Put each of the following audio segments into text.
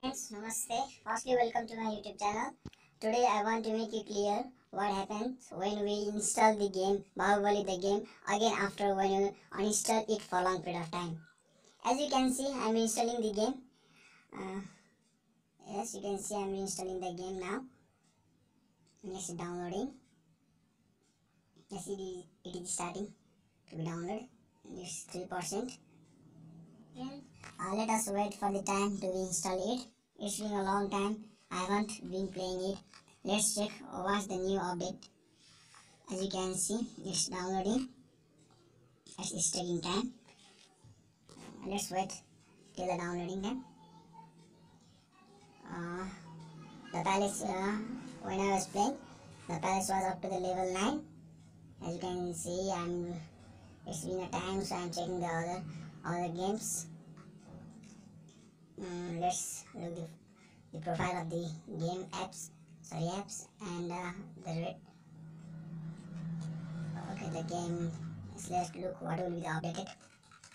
Friends, namaste. Firstly, welcome to my YouTube channel. Today, I want to make you clear what happens when we install the game, Bahubali the game, again after when you uninstall it for a long period of time. As you can see, I'm installing the game. Uh, yes, you can see I'm installing the game now. Yes, downloading. Yes, it is, it is starting to be downloaded. It's 3%. Uh, let us wait for the time to install it. It's been a long time. I haven't been playing it. Let's check what's the new update. As you can see, it's downloading. It's taking time. Uh, let's wait till the downloading time. Uh, the palace, uh, when I was playing, the palace was up to the level 9. As you can see, I'm. It's been a time, so I'm checking the other other games. Mm, let's look the, the profile of the game apps, sorry apps, and uh, the red. Okay, the game. Let's look what will be the updated,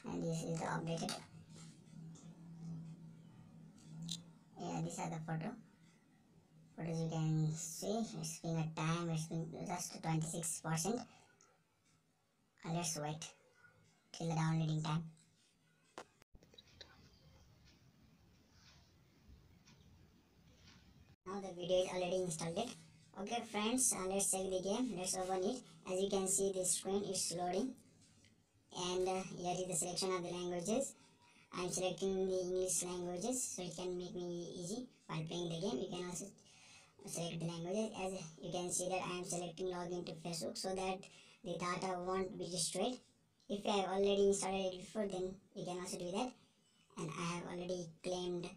and this is the updated. Yeah, these are the photo. Photos you can see. It's been a time. It's been just twenty six percent. Let's wait till the downloading time. Now the video is already installed. Okay friends, uh, let's check the game. Let's open it. As you can see the screen is loading. And uh, here is the selection of the languages. I'm selecting the English languages so it can make me easy while playing the game. You can also select the languages as you can see that I am selecting login to Facebook so that the data won't be destroyed. If you have already installed it before then you can also do that. And I have already claimed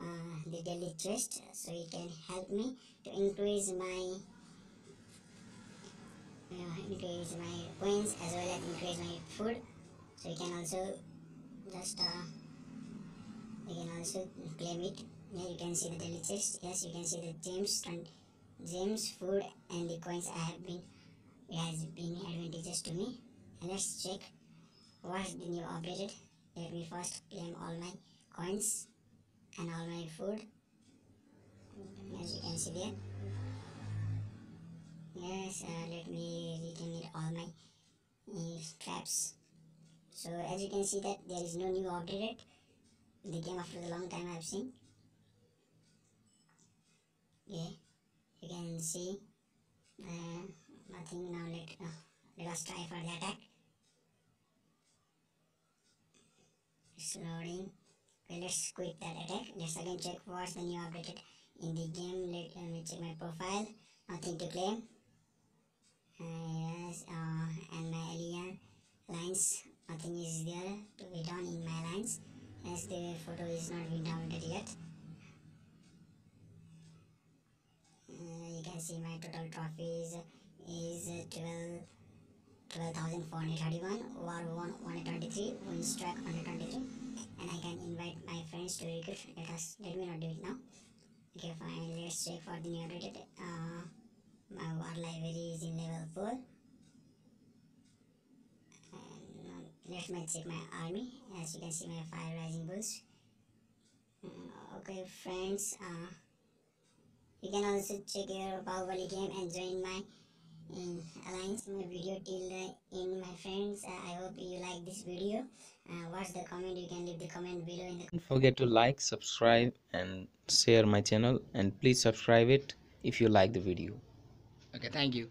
uh, the daily chest so it can help me to increase my uh, increase my coins as well as increase my food. So you can also just uh, you can also claim it. Here you can see the daily chest yes you can see the gems and gems food and the coins i have been it has been advantageous to me. And let's check what's the new updated. Let me first claim all my coins and all my food. As you can see there yes uh, let me retain it all my uh, traps so as you can see that there is no new update. The game after the long time I've seen. Yeah you can see uh, nothing. Now let uh, let us try for the attack. It's loading let's quit that attack let's again check what's the new updated in the game. Let, let me check my profile. Nothing to claim. Uh, yes uh, and my alien lines. Nothing is there to be done in my lines. As the photo is not been downloaded yet. Uh, you can see my total trophies is uh, 12 12,431 war 1 123 win strike 123 and I can invite my friends to recruit let us let me not do it now. Okay fine. Let's check for the new updated uh, my war library is in level 4 and uh, let me check my army. As you can see my fire rising bulls uh, okay friends uh, you can also check your Bahubali game and join my in alliance my video till the end my friends uh, i hope you like this video uh, watch the comment you can leave the comment below in the Don't forget to like, subscribe, and share my channel. And please subscribe it if you like the video. Okay, thank you.